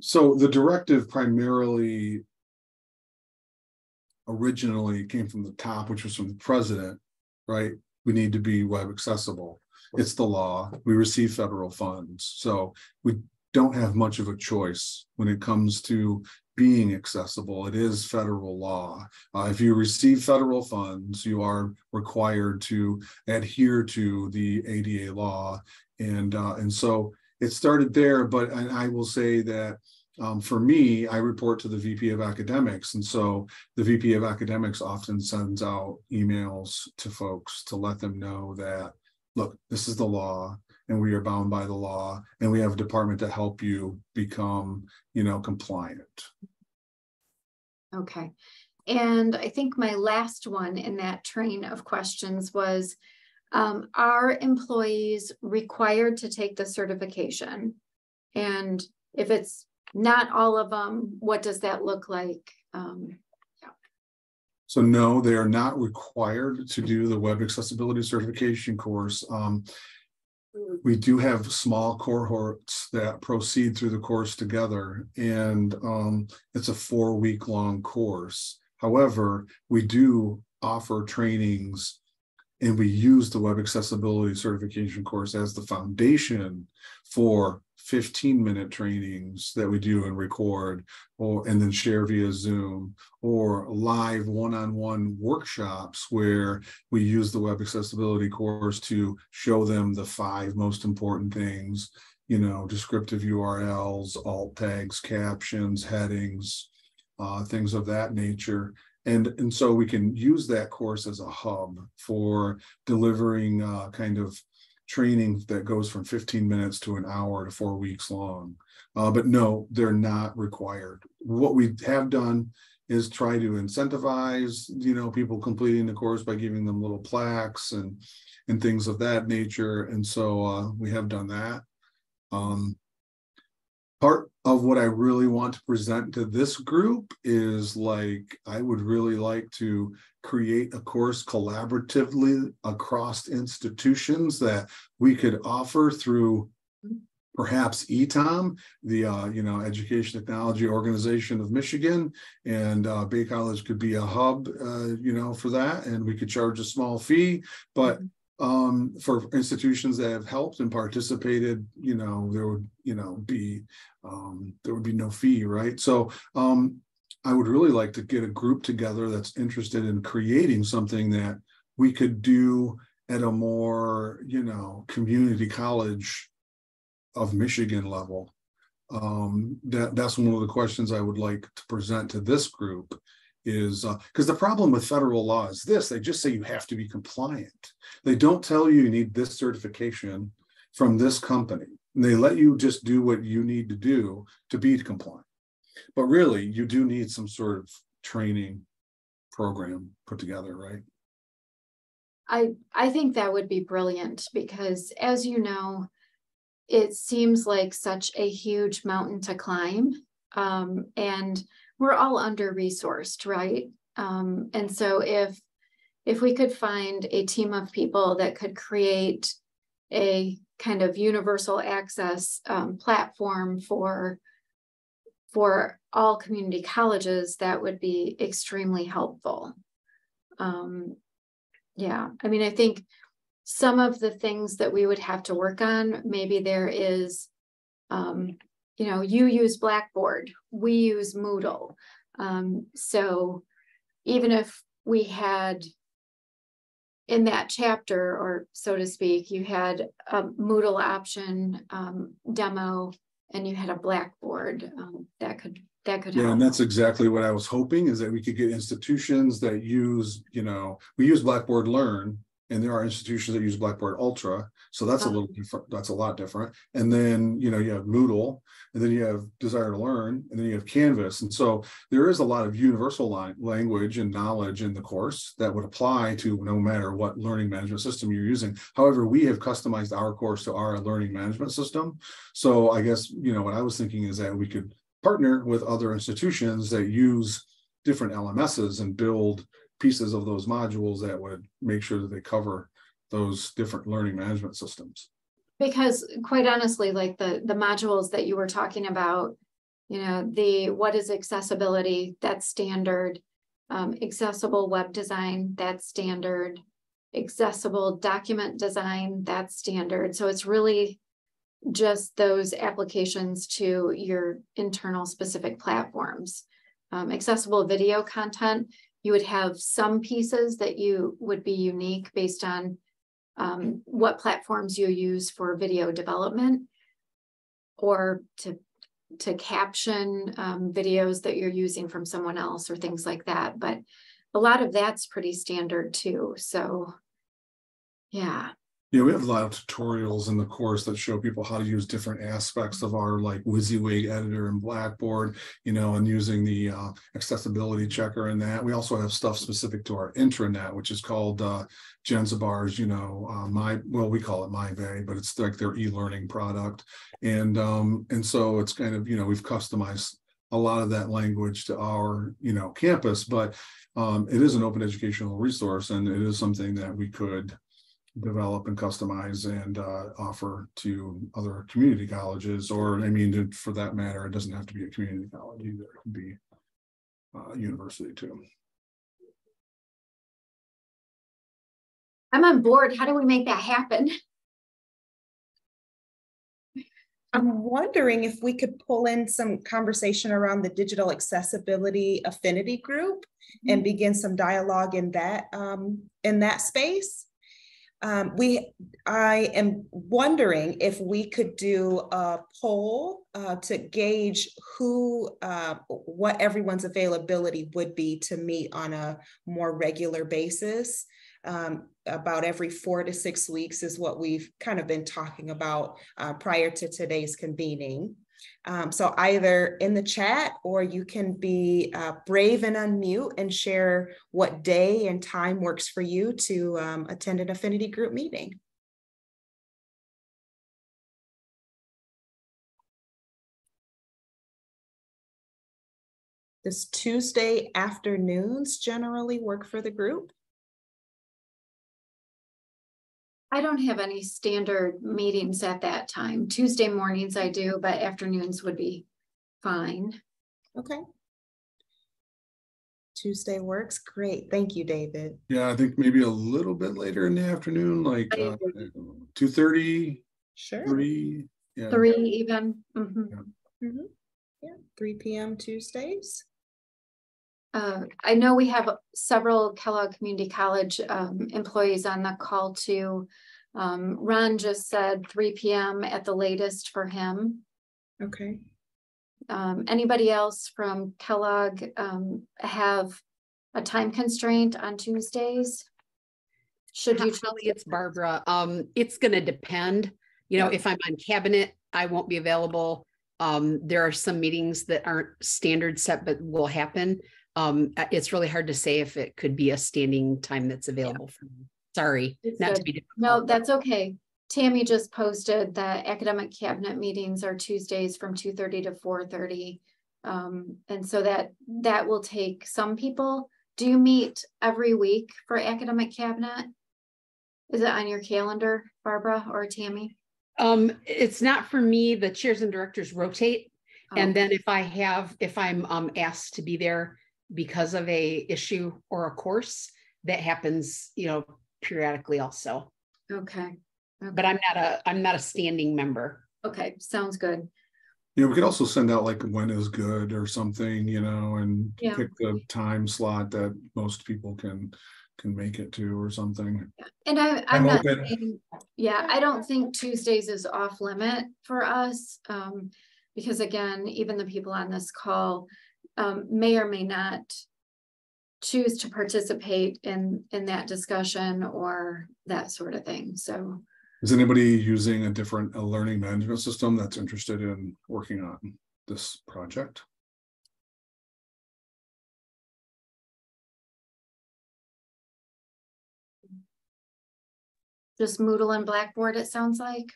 So the directive primarily originally came from the top, which was from the president, right? We need to be web accessible. It's the law. We receive federal funds. So we don't have much of a choice when it comes to being accessible. It is federal law. Uh, if you receive federal funds, you are required to adhere to the ADA law. And, uh, and so it started there, but I will say that um, for me, I report to the VP of academics. And so the VP of academics often sends out emails to folks to let them know that, look, this is the law and we are bound by the law and we have a department to help you become, you know, compliant. Okay. And I think my last one in that train of questions was, um, are employees required to take the certification? And if it's not all of them, what does that look like? Um, So no, they are not required to do the web accessibility certification course. Um, we do have small cohorts that proceed through the course together and um, it's a four week long course. However, we do offer trainings and we use the web accessibility certification course as the foundation for 15 minute trainings that we do and record or and then share via zoom or live one-on-one workshops where we use the web accessibility course to show them the five most important things you know descriptive urls alt tags captions headings uh, things of that nature and and so we can use that course as a hub for delivering uh, kind of training that goes from 15 minutes to an hour to four weeks long. Uh, but no, they're not required. What we have done is try to incentivize, you know, people completing the course by giving them little plaques and and things of that nature. And so uh, we have done that. Um, part of what I really want to present to this group is like, I would really like to create a course collaboratively across institutions that we could offer through perhaps ETOM, the uh, you know Education Technology Organization of Michigan, and uh, Bay College could be a hub, uh, you know, for that, and we could charge a small fee. But um, for institutions that have helped and participated, you know, there would, you know, be, um, there would be no fee, right? So um, I would really like to get a group together that's interested in creating something that we could do at a more, you know, community college of Michigan level. Um, that that's one of the questions I would like to present to this group is because uh, the problem with federal law is this they just say you have to be compliant. They don't tell you you need this certification from this company. And they let you just do what you need to do to be compliant. But really you do need some sort of training program put together right? I I think that would be brilliant because as you know it seems like such a huge mountain to climb um, and we're all under resourced, right? Um, and so if if we could find a team of people that could create a kind of universal access um, platform for for all community colleges, that would be extremely helpful. Um, yeah, I mean, I think some of the things that we would have to work on, maybe there is um, you know, you use Blackboard, we use Moodle. Um, so even if we had in that chapter, or so to speak, you had a Moodle option um, demo and you had a Blackboard um, that could that could yeah help. and that's exactly what i was hoping is that we could get institutions that use you know we use blackboard learn and there are institutions that use Blackboard Ultra, so that's a Oh. little different. That's a lot different. And then you know you have Moodle, and then you have Desire2Learn, and then you have Canvas, and so there is a lot of universal line, language and knowledge in the course that would apply to no matter what learning management system you're using. However, we have customized our course to our learning management system. So I guess you know what I was thinking is that we could partner with other institutions that use different LMSs and build pieces of those modules that would make sure that they cover those different learning management systems. because quite honestly, like the the modules that you were talking about, you know, the what is accessibility, that's standard. Um, accessible web design, that's standard. Accessible document design, that's standard. So it's really just those applications to your internal specific platforms. Um, accessible video content, you would have some pieces that you would be unique based on um, what platforms you use for video development or to to caption um, videos that you're using from someone else or things like that. But a lot of that's pretty standard too. So yeah, Yeah, we have a lot of tutorials in the course that show people how to use different aspects of our like WYSIWYG editor and Blackboard, you know, and using the uh, accessibility checker and that. We also have stuff specific to our intranet, which is called uh, Jenzabar's, you know, uh, my well, we call it MyBay, but it's like their e-learning product, and um, and so it's kind of you know we've customized a lot of that language to our you know campus, but um, it is an open educational resource, and it is something that we could develop and customize and uh, offer to other community colleges, or I mean, for that matter, it doesn't have to be a community college either. It can be uh, university too. I'm on board. How do we make that happen? I'm wondering if we could pull in some conversation around the digital accessibility affinity group and begin some dialogue in that um, in that space. Um, we, I am wondering if we could do a poll uh, to gauge who, uh, what everyone's availability would be to meet on a more regular basis. Um, about every four to six weeks is what we've kind of been talking about uh, prior to today's convening. Um, so either in the chat or you can be uh, brave and unmute and share what day and time works for you to um, attend an affinity group meeting. Does Tuesday afternoons generally work for the group? I don't have any standard meetings at that time. Tuesday mornings I do, but afternoons would be fine. Okay. Tuesday works. Great. Thank you, David. Yeah, I think maybe a little bit later in the afternoon, like uh, two thirty, Sure. three. Yeah. Three even. Mhm. Mhm. Yeah, 3 p.m. Tuesdays. Uh, I know we have several Kellogg Community College um, employees on the call too. Um, Ron just said three PM at the latest for him. Okay. Um, anybody else from Kellogg um, have a time constraint on Tuesdays? Should you? Holly, it's Barbara. Um, it's gonna depend. You know, Yeah. if I'm on cabinet, I won't be available. Um, there are some meetings that aren't standard set, but will happen. Um, it's really hard to say if it could be a standing time that's available for me. Sorry, It's not to good. be. No, that's okay. Tammy just posted that academic cabinet meetings are Tuesdays from two thirty to four thirty. Um, and so that, that will take some people. Do you meet every week for academic cabinet? Is it on your calendar, Barbara or Tammy? Um, it's not for me. The chairs and directors rotate. Oh, And then if I have, if I'm um asked to be there because of a issue or a course, that happens, you know, periodically also. Okay, But I'm not a, I'm not a standing member. okay, sounds good. Yeah, we could also send out like when is good or something, you know, and Yeah. pick the time slot that most people can can make it to or something. And I, I'm I'm not, open. saying- yeah, I don't think Tuesdays is off limit for us. Um, because again, even the people on this call, um, may or may not choose to participate in, in that discussion or that sort of thing. So, Is anybody using a different uh, learning management system that's interested in working on this project? just Moodle and Blackboard, it sounds like.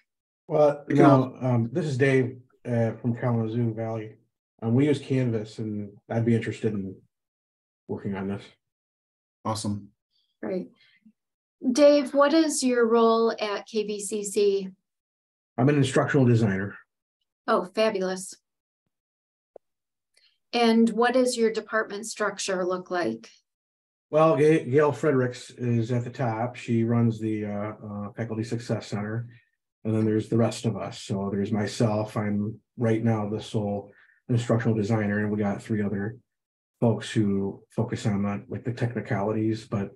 Well, We can no, um, this is Dave, uh, from Kalamazoo Valley. Um, we use Canvas and I'd be interested in working on this. Awesome. Great. Dave, what is your role at KVCC? I'm an instructional designer. Oh, fabulous. And what does your department structure look like? Well, Gail Fredericks is at the top. She runs the, uh, uh, Faculty Success Center. And then there's the rest of us. So there's myself. I'm right now the sole instructional designer and we got three other folks who focus on that, like the technicalities, but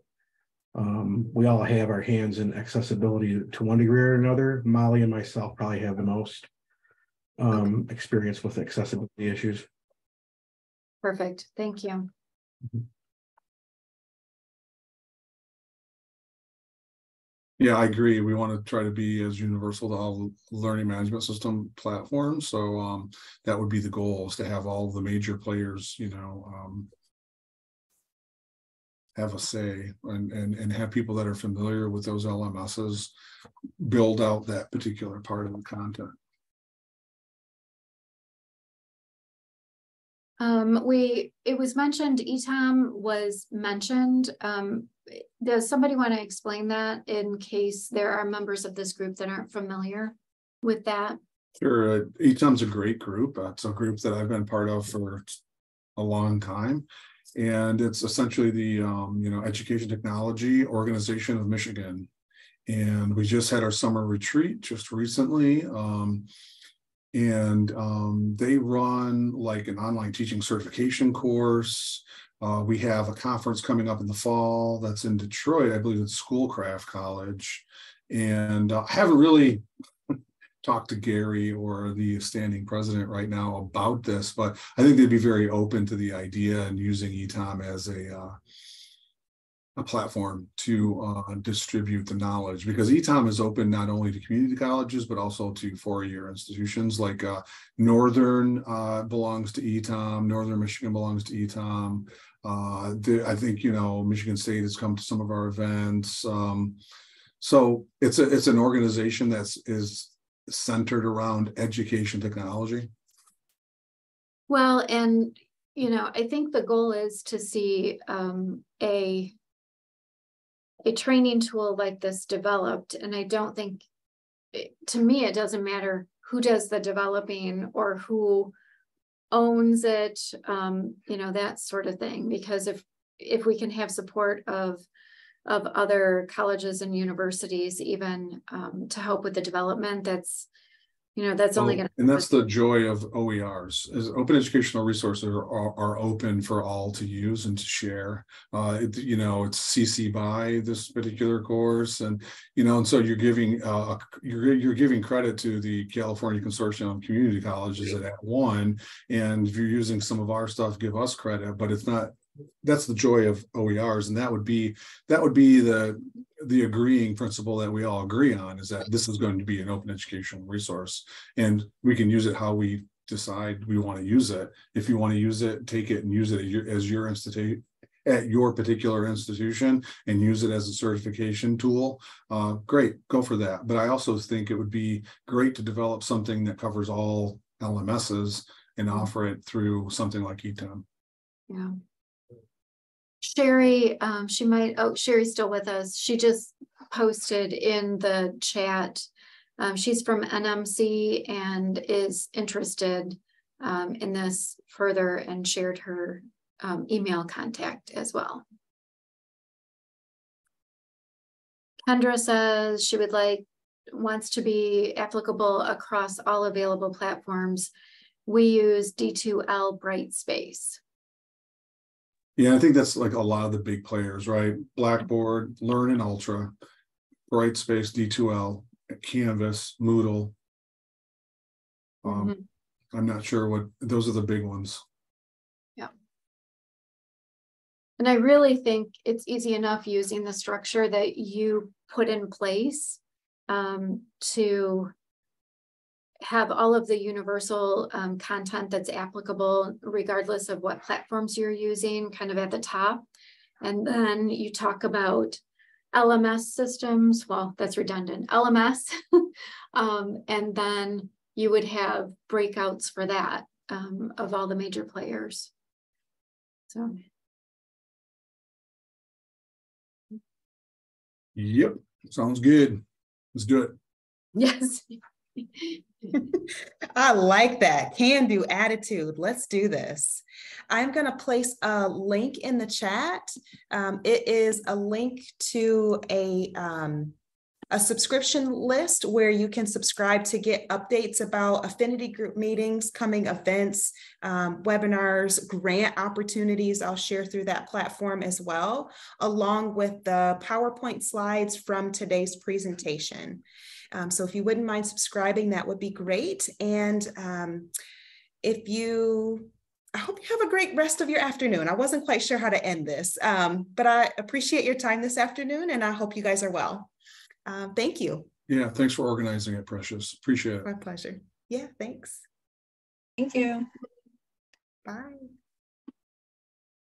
um, we all have our hands in accessibility to one degree or another. Molly and myself probably have the most um, experience with accessibility issues. Perfect, thank you. Yeah, I agree. We want to try to be as universal to all learning management system platforms. So um, that would be the goal is to have all the major players, you know, um, have a say and, and, and have people that are familiar with those LMSs build out that particular part of the content. Um, we, it was mentioned, ETOM was mentioned. Um, does somebody want to explain that in case there are members of this group that aren't familiar with that? Sure. Uh, ETOM's a great group. Uh, it's a group that I've been part of for a long time. And it's essentially the, um, you know, education technology organization of Michigan. And we just had our summer retreat just recently. Um, and um, they run like an online teaching certification course. Uh, we have a conference coming up in the fall that's in Detroit. I believe it's Schoolcraft College. And uh, I haven't really (laughs) talked to Gary or the standing president right now about this, but I think they'd be very open to the idea and using ETOM as a uh, a platform to uh, distribute the knowledge because ETOM is open not only to community colleges but also to four-year institutions like uh, Northern uh, belongs to ETOM, Northern Michigan belongs to ETOM. Uh, the, I think you know Michigan State has come to some of our events. Um, so it's a it's an organization that's is centered around education technology. Well, and you know, I think the goal is to see um, a a training tool like this developed. And I don't think, to me, it doesn't matter who does the developing or who owns it, um, you know, that sort of thing. Because if if we can have support of of other colleges and universities, even um, to help with the development, that's you know that's only going to and that's the joy of oers is open educational resources are, are, open for all to use and to share. Uh it, you know it's cc by this particular course and you know and so you're giving uh you're you're giving credit to the california consortium of community colleges at one and if you're using some of our stuff give us credit but it's not that's the joy of oers and that would be that would be the the agreeing principle that we all agree on is that this is going to be an open educational resource and we can use it how we decide we want to use it. If you want to use it, take it and use it as your, as your institute at your particular institution and use it as a certification tool, uh, great, go for that. But I also think it would be great to develop something that covers all LMSs and offer it through something like ETOM. Yeah. Sherry, um, she might, oh, Sherry's still with us. She just posted in the chat. Um, she's from NMC and is interested um, in this further and shared her um, email contact as well. Kendra says she would like, wants to be applicable across all available platforms. We use D2L Brightspace. Yeah, I think that's like a lot of the big players, right? Blackboard, Learn and Ultra, Brightspace, D2L, Canvas, Moodle. Um, mm-hmm. I'm not sure what those are the big ones. Yeah. And I really think it's easy enough using the structure that you put in place um, to have all of the universal um, content that's applicable regardless of what platforms you're using kind of at the top. And then you talk about LMS systems. Well, that's redundant, LMS. (laughs) um, and then you would have breakouts for that um, of all the major players. So. Yep, sounds good. Let's do it. (laughs) Yes. (laughs) I like that can do attitude. Let's do this. I'm going to place a link in the chat. Um, it is a link to a um, a subscription list where you can subscribe to get updates about affinity group meetings, coming events, um, webinars, grant opportunities. I'll share through that platform as well, along with the PowerPoint slides from today's presentation. Um, so if you wouldn't mind subscribing, that would be great. And um, if you, I hope you have a great rest of your afternoon. I wasn't quite sure how to end this, um, but I appreciate your time this afternoon and I hope you guys are well. Um, thank you. Yeah, thanks for organizing it, Precious. Appreciate it. My pleasure. Yeah, thanks. Thank you. Bye.